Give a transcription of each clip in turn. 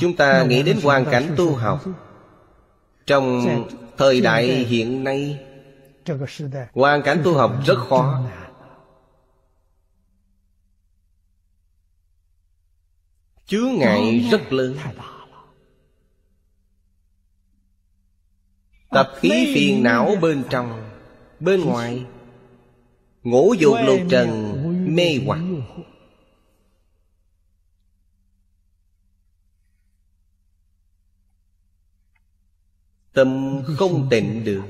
Chúng ta nghĩ đến hoàn cảnh tu học. Trong thời đại hiện nay, Hoàn cảnh tu học rất khó. Chướng ngại rất lớn. Tập khí phiền não bên trong, Bên ngoài, Ngũ dục lục trần mê hoặc. Tâm không tịnh được.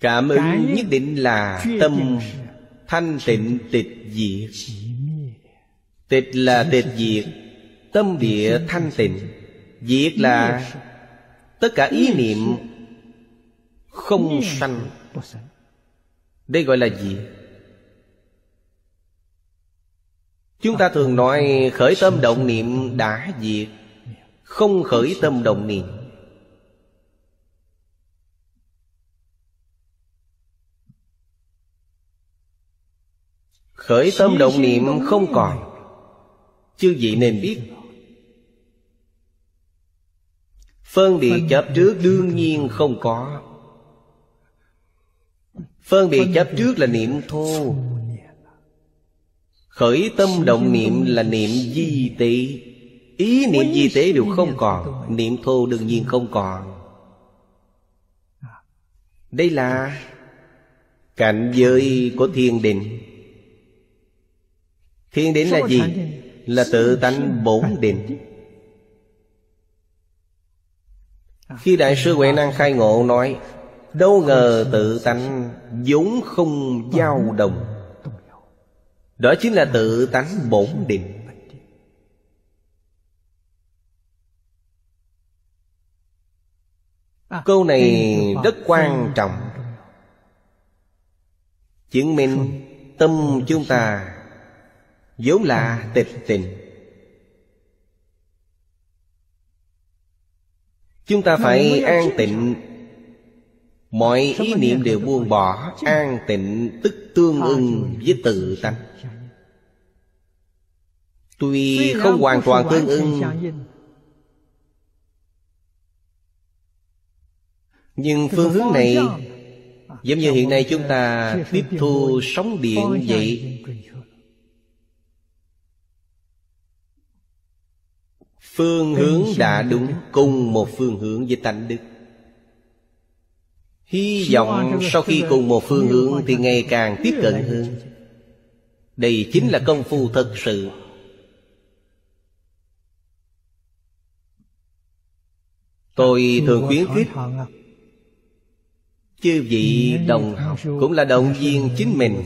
Cảm ứng nhất định là tâm thanh tịnh tịch diệt. Tịch là tịch diệt Tâm địa thanh tịnh. Diệt là Tất cả ý niệm Không sanh. Đây gọi là gì? Chúng ta thường nói khởi tâm động niệm đã diệt, Không khởi tâm động niệm. Khởi tâm động niệm không còn. Chư vị nên biết. Phân biệt chấp trước đương nhiên không có. Phân biệt chấp trước là niệm thô. Khởi tâm động niệm là niệm di tế. Ý niệm di tế đều không còn, Niệm thô đương nhiên không còn. Đây là Cảnh giới của thiên định. Thiên định là gì? Là tự tánh bổn định. Khi Đại sư Huệ Năng khai ngộ nói, Đâu ngờ tự tánh vốn không dao động. Đó chính là tự tánh bổn định. Câu này rất quan trọng. Chứng minh tâm chúng ta vốn là tịch tình. Chúng ta phải an tịnh mọi ý niệm đều buông bỏ an tịnh tức tương ưng với tự tánh. tuy không hoàn toàn tương ưng nhưng phương hướng này giống như hiện nay chúng ta tiếp thu sóng điện vậy. Phương hướng đã đúng Cùng một phương hướng với tánh đức Hy vọng sau khi cùng một phương hướng Thì ngày càng tiếp cận hơn. Đây chính là công phu thật sự. Tôi thường khuyến khích Chư vị đồng học Cũng là động viên chính mình.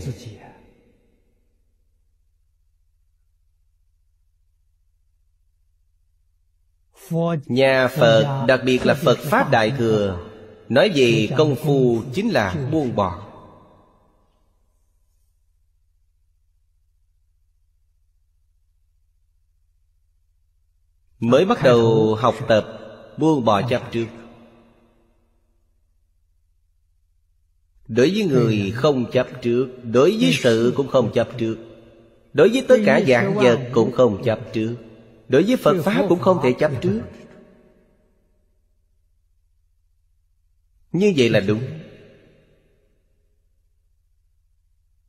Nhà Phật đặc biệt là Phật Pháp Đại Thừa Nói về công phu chính là buông bỏ. Mới bắt đầu học tập buông bỏ chấp trước. Đối với người không chấp trước Đối với sự cũng không chấp trước. Đối với tất cả dạng vật cũng không chấp trước. Đối với Phật Pháp cũng không thể chấp trước Như vậy là đúng.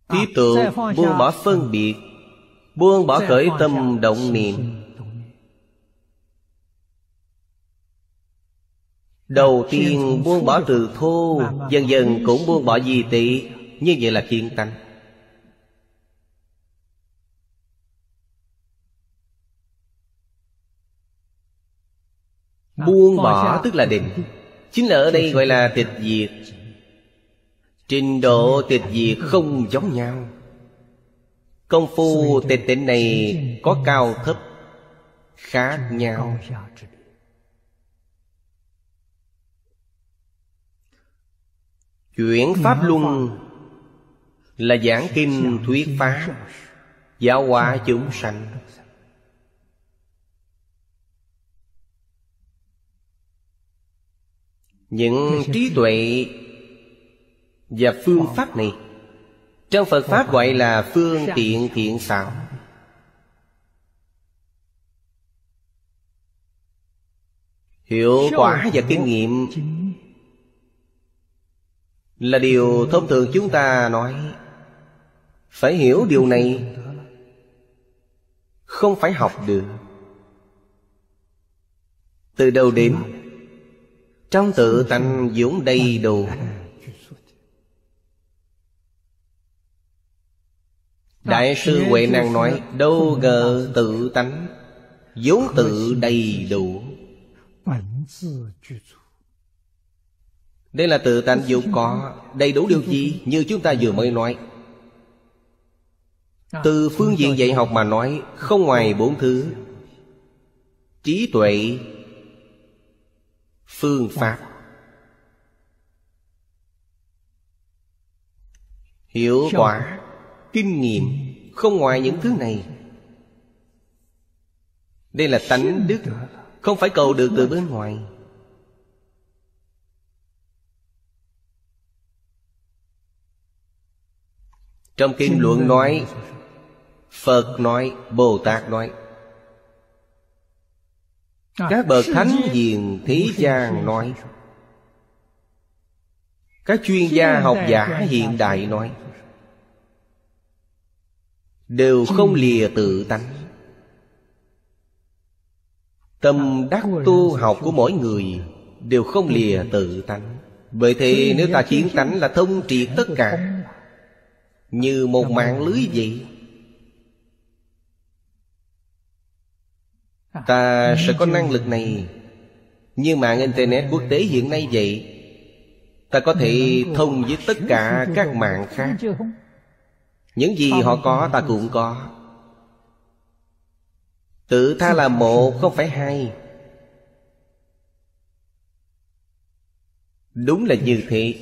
Tiếp tục buông bỏ phân biệt Buông bỏ khởi tâm động niệm. Đầu tiên buông bỏ từ thô Dần dần cũng buông bỏ di tị Như vậy là kiên tánh Buông bỏ tức là định Chính là ở đây gọi là tịch diệt. Trình độ tịch diệt không giống nhau. Công phu tịch tịnh này có cao thấp, Khác nhau. Chuyển Pháp Luân Là giảng kinh thuyết Pháp, Giáo hóa chúng sanh. Những trí tuệ Và phương pháp này Trong Phật Pháp gọi là phương tiện thiện xảo. Hiệu quả và kinh nghiệm Là điều thông thường chúng ta nói. Phải hiểu điều này. Không phải học được. Từ đầu đến trong tự tánh dũng đầy đủ. Đại sư Huệ Năng nói, Đâu ngờ tự tánh vốn tự đầy đủ. Đây là tự tánh vốn có Đầy đủ điều gì? Như chúng ta vừa mới nói. Từ phương diện dạy học mà nói, Không ngoài bốn thứ. Trí tuệ Phương pháp. Hiệu quả Kinh nghiệm Không ngoài những thứ này. Đây là tánh đức Không phải cầu được từ bên ngoài. Trong kinh luận nói Phật nói Bồ Tát nói Các bậc thánh hiền thế gian nói. Các chuyên gia học giả hiện đại nói Đều không lìa tự tánh. Tâm đắc tu học của mỗi người Đều không lìa tự tánh. Bởi thế nếu ta chiến tánh là thông triệt tất cả. Như một mạng lưới vậy Ta sẽ có năng lực này. Như mạng Internet quốc tế hiện nay vậy Ta có thể thông với tất cả các mạng khác. Những gì họ có ta cũng có. Tự ta là một không phải hai. Đúng là như thế.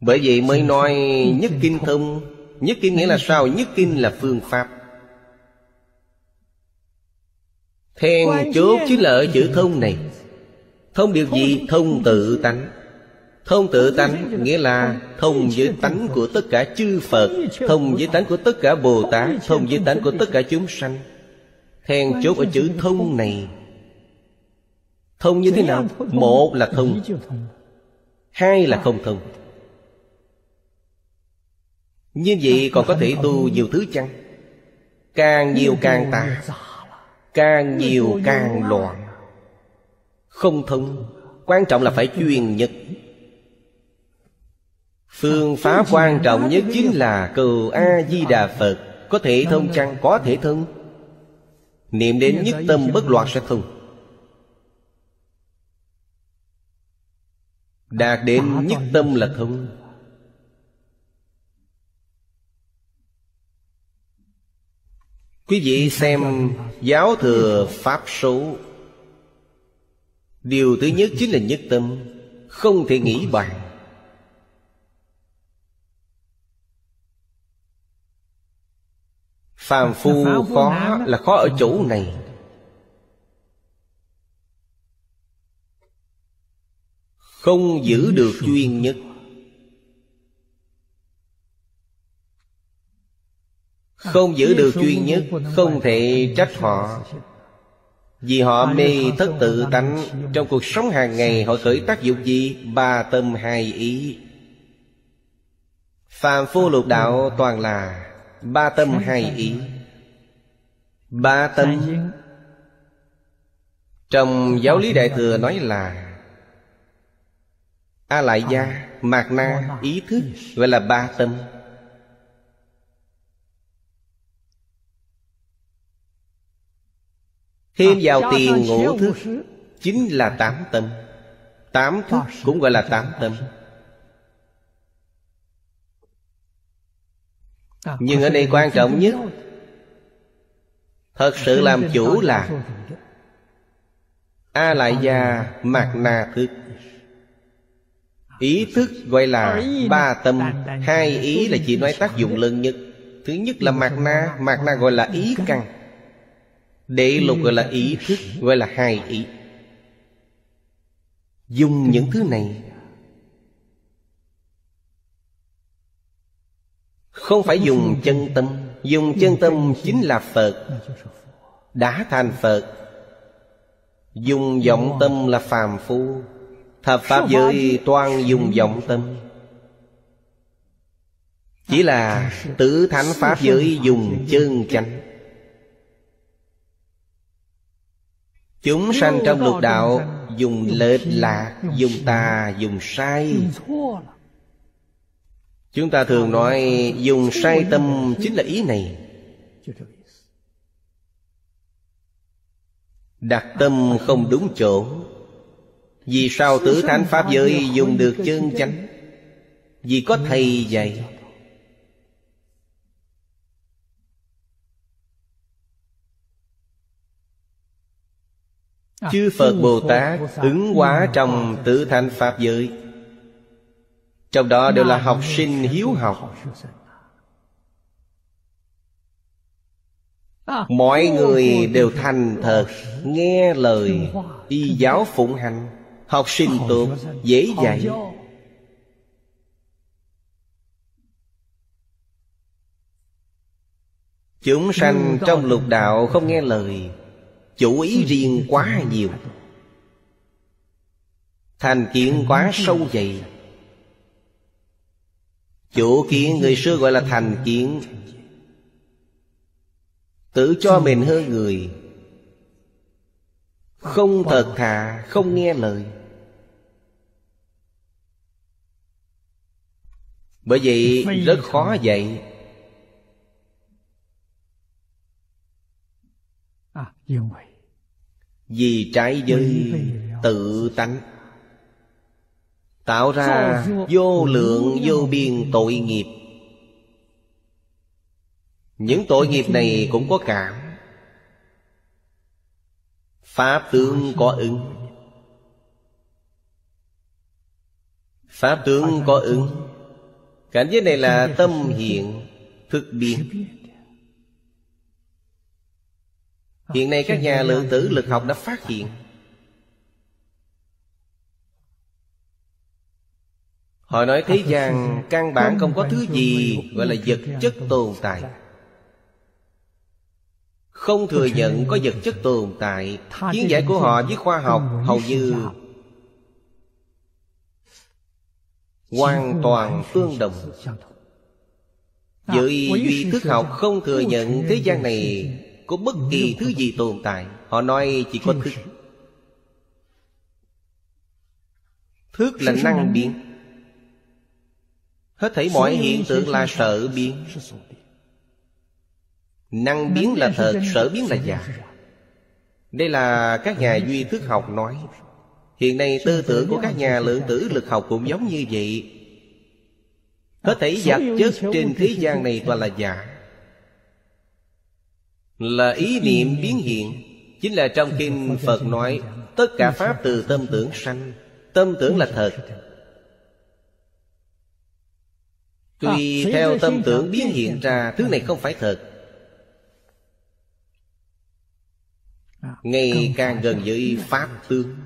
Bởi vậy mới nói nhất kinh thông Nhất kinh nghĩa là sao? Nhất kinh là phương pháp Then chốt là ở chữ thông này. Thông điều gì? Thông tự tánh. Thông tự tánh nghĩa là thông với tánh của tất cả chư Phật Thông với tánh của tất cả Bồ Tát Thông với tánh của tất cả chúng sanh. Then chốt ở chữ thông này. Thông như thế nào? Một là thông. Hai là không thông. Như vậy còn có thể tu nhiều thứ chăng? Càng nhiều càng tà Càng nhiều càng loạn. Không thông Quan trọng là phải chuyên nhất. Phương pháp quan trọng nhất chính là cầu A-di-đà Phật. Có thể thông chăng? Có thể thông. Niệm đến nhất tâm bất loạn sẽ thông. Đạt đến nhất tâm là thông Quý vị xem giáo thừa Pháp số. Điều thứ nhất chính là nhất tâm Không thể nghĩ bàn. Phàm phu khó là khó ở chỗ này. Không giữ được chuyên nhất Không giữ được chuyên nhất Không thể trách họ. Vì họ mê thất tự tánh. Trong cuộc sống hàng ngày Họ khởi tác dụng gì? Ba tâm hai ý. Phàm phu lục đạo toàn là Ba tâm hai ý. Ba tâm. Trong giáo lý Đại Thừa nói là A lại gia, mạc na, ý thức Gọi là ba tâm Thêm vào tiền ngũ thức Chính là tám tâm. Tám thức cũng gọi là tám tâm. À, nhưng ở đây quan trọng nhất thật sự làm chủ là a lại gia mạt na thức ý thức gọi là ba tâm. hai ý là chỉ nói tác dụng lớn nhất. Thứ nhất là mạt na mạt na gọi là ý căn đệ lục gọi là ý thức gọi là hai ý. Dùng những thứ này Không phải dùng chân tâm. Dùng chân tâm chính là Phật Đã thành Phật. Dùng vọng tâm là phàm phu. Thập Pháp giới toàn dùng vọng tâm. Chỉ là tứ thánh Pháp giới dùng chân chánh Chúng sanh trong lục đạo Dùng lệch lạc Dùng tà Dùng sai Chúng ta thường nói Dùng sai tâm chính là ý này. Đặt tâm không đúng chỗ. Vì sao tứ thánh Pháp giới dùng được chân chánh? Vì có thầy dạy Chư Phật Bồ Tát ứng hóa trong tứ thánh Pháp giới. Trong đó đều là học sinh hiếu học. Mọi người đều thành thật Nghe lời Y giáo phụng hành. Học sinh tốt Dễ dạy. Chúng sanh trong lục đạo không nghe lời Chủ ý riêng quá nhiều. Thành kiến quá sâu dày. Chủ kiến người xưa gọi là thành kiến. Tự cho mình hơn người. Không thật thà, Không nghe lời. Bởi vậy rất khó dạy. À, vì trái giới tự tánh. Tạo ra vô lượng vô biên tội nghiệp. Những tội nghiệp này cũng có cảm. Pháp tướng có ứng. Pháp tướng có ứng. Cảnh giới này là tâm hiện Thức biến Hiện nay các nhà lượng tử lực học đã phát hiện. Họ nói thế gian căn bản không có thứ gì gọi là vật chất tồn tại. Không thừa nhận có vật chất tồn tại, Kiến giải của họ với khoa học hầu như Hoàn toàn tương đồng. Với duy thức học không thừa nhận thế gian này của bất kỳ thứ gì tồn tại. Họ nói chỉ có thức Thức là năng biến. Hết thảy mọi hiện tượng là sở biến. Năng biến là thật, sở biến là giả. Đây là các nhà duy thức học nói. Hiện nay tư tưởng của các nhà lượng tử lực học cũng giống như vậy. Hết thảy vật chất trên thế gian này toàn là giả. Là ý niệm biến hiện. Chính là trong kinh Phật nói Tất cả Pháp từ tâm tưởng sanh Tâm tưởng là thật. Tùy à, theo tâm tưởng biến hiện ra Thứ này không phải thật. Ngày càng gần với Pháp tướng